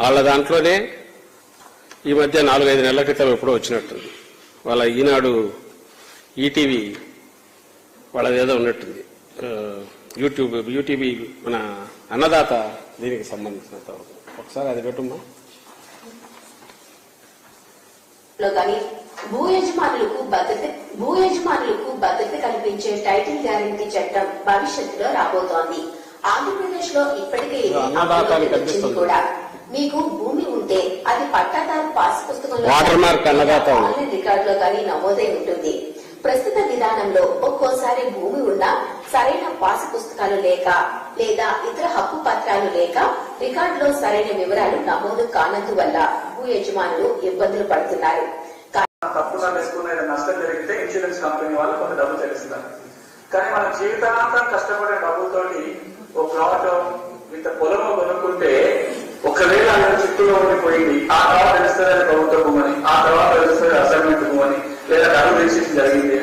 వాళ్ళ దాంట్లోనే ఈ మధ్య నాలుగైదు నెలల క్రితం ఎప్పుడో వచ్చినట్టుంది. వాళ్ళ ఈనాడు ఈటీవీ వాళ్ళది ఏదో ఉన్నట్టుంది యూట్యూబ్ యూటీవీ మన అన్నదాత దీనికి సంబంధించినంత. ఒకసారి అది పెట్టుమ్మా. కానీ భూ యజమానులకు భద్రత భూ యజమానులకు భద్రత కల్పించే టైటిల్ గ్యారంటీ చట్టం భవిష్యత్తులో రాబోతోంది. ఆంధ్రప్రదేశ్లో ఇప్పటికే. కూడా. మీకు భూమి ఉంటే అది పట్టాదారు పాస్ పుస్తకంలో రికార్డులో కానీ నమోదై ఉంటుంది. ప్రస్తుత విధానంలో ఒక్కోసారి భూమి ఉన్నా సరైన పాస్ పుస్తకాలు లేక లేదా ఇతర హక్కు పత్రాలు లేక రికార్డులో సరైన వివరాలు నమోదు కానందువల్ల భూ యజమానులు ఇబ్బందులు పడుతున్నారు. తప్పుగా నష్టం జరిగితే ఇన్సూరెన్స్ కంపెనీ వాళ్ళు కొంత డబ్బు చెల్లిస్తారు. కానీ మన జీవితాంతం కష్టపడే డబ్బుతోటి ఒక ప్లాట్ ఇంత పొలం కొనుక్కుంటే చిక్కులో ఉండిపోయింది. ఆ తర్వాత తెలుస్తుంది ప్రభుత్వ భూమని ఆ తర్వాత తెలుస్తుంది అసైన్మెంట్ భూమని లేదా డబ్బు రిజిస్ట్రేషన్ జరిగింది?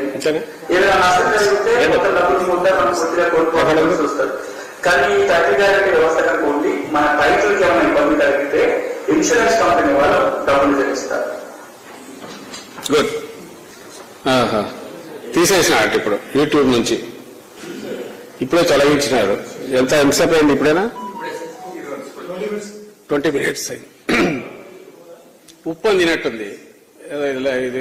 ఏదైనా నష్టం జరిగితే కొంత డబ్బులు ముద్ద మనం కొద్దిగా కోల్పోవాల్సి వస్తుంది కానీ ఈ గ్యారెంటీ వ్యవస్థ కనుక ఉండి మన టైటిల్కి ఏమైనా ఇబ్బంది కలిగితే ఇన్సూరెన్స్ కంపెనీ వాళ్ళు డబ్బులు చెల్లిస్తారు. గుడ్. తీసేసినాడు ఇప్పుడు యూట్యూబ్ నుంచి. ఇప్పుడే తొలగించినారు. ఎంత ఎంతసేపు అయింది ఇప్పుడేనా? ట్వంటీ మినిట్స్ అయింది ఉప్పు అందినట్టుంది. ఏదో ఇలా ఇది